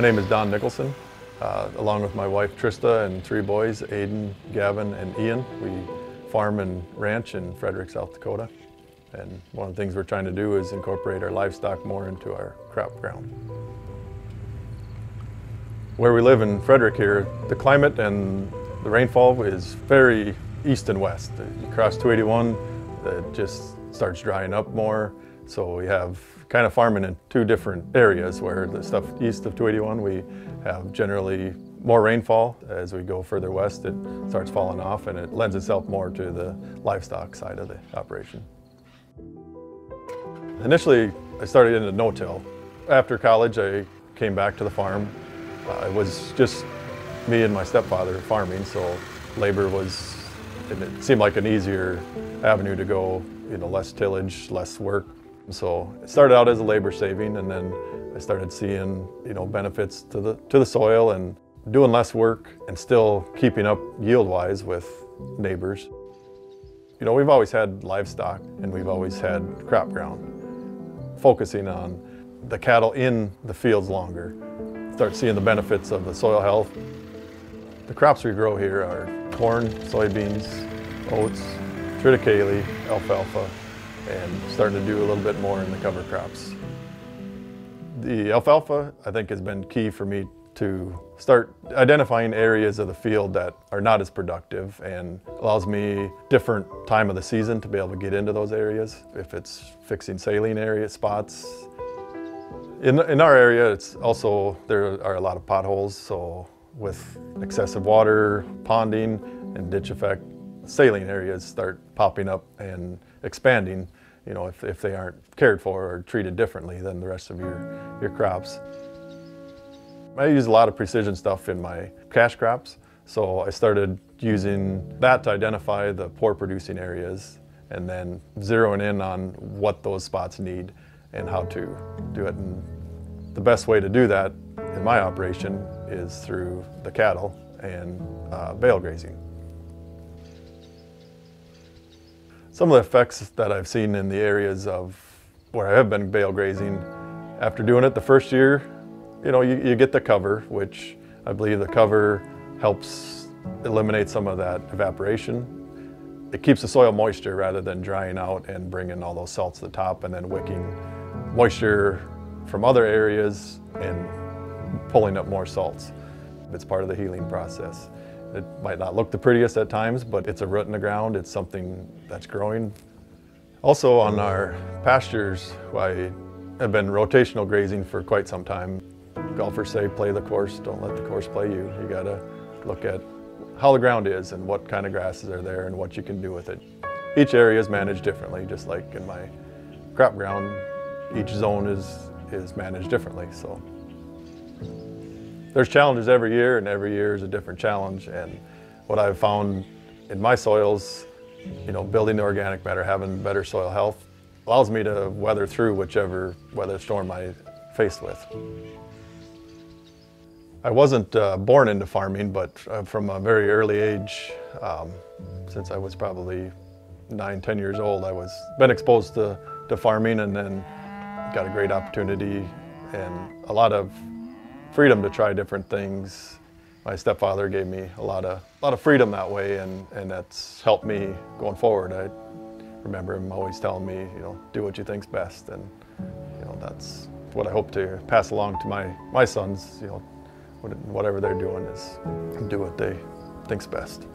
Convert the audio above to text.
My name is Don Nickelson. Uh, along with my wife Trista and three boys, Aiden, Gavin, and Ian, we farm and ranch in Frederick, South Dakota. And one of the things we're trying to do is incorporate our livestock more into our crop ground. Where we live in Frederick here, the climate and the rainfall is very east and west. You cross 281, it just starts drying up more. So we have kind of farming in two different areas where the stuff east of 281 we have generally more rainfall. As we go further west it starts falling off and it lends itself more to the livestock side of the operation. Initially I started in the no-till. After college I came back to the farm. Uh, it was just me and my stepfather farming so labor was, it seemed like an easier avenue to go, you know, less tillage, less work, so it started out as a labor saving and then I started seeing, you know, benefits to the, to the soil and doing less work and still keeping up yield-wise with neighbors. You know, we've always had livestock and we've always had crop ground. Focusing on the cattle in the fields longer, start seeing the benefits of the soil health. The crops we grow here are corn, soybeans, oats, triticale, alfalfa, and starting to do a little bit more in the cover crops. The alfalfa, I think, has been key for me to start identifying areas of the field that are not as productive and allows me different time of the season to be able to get into those areas. If it's fixing saline area spots. In, in our area, it's also, there are a lot of potholes, so with excessive water, ponding, and ditch effect, saline areas start popping up and expanding, you know, if, if they aren't cared for or treated differently than the rest of your, your crops. I use a lot of precision stuff in my cash crops, so I started using that to identify the poor producing areas and then zeroing in on what those spots need and how to do it. And the best way to do that in my operation is through the cattle and uh, bale grazing. Some of the effects that I've seen in the areas of where I have been bale grazing, after doing it the first year, you know, you, you get the cover, which I believe the cover helps eliminate some of that evaporation. It keeps the soil moisture rather than drying out and bringing all those salts to the top and then wicking moisture from other areas and pulling up more salts. It's part of the healing process. It might not look the prettiest at times, but it's a root in the ground. It's something that's growing. Also on our pastures, I have been rotational grazing for quite some time. Golfers say play the course, don't let the course play you. You gotta look at how the ground is and what kind of grasses are there and what you can do with it. Each area is managed differently, just like in my crop ground, each zone is, is managed differently. So there's challenges every year and every year is a different challenge and what I've found in my soils, you know, building the organic matter, having better soil health, allows me to weather through whichever weather storm I face with. I wasn't uh, born into farming, but uh, from a very early age, um, since I was probably nine, ten years old, I was been exposed to, to farming and then got a great opportunity and a lot of freedom to try different things. My stepfather gave me a lot of, a lot of freedom that way and, and that's helped me going forward. I remember him always telling me, you know, do what you think's best and you know, that's what I hope to pass along to my, my sons, you know, whatever they're doing is do what they think's best.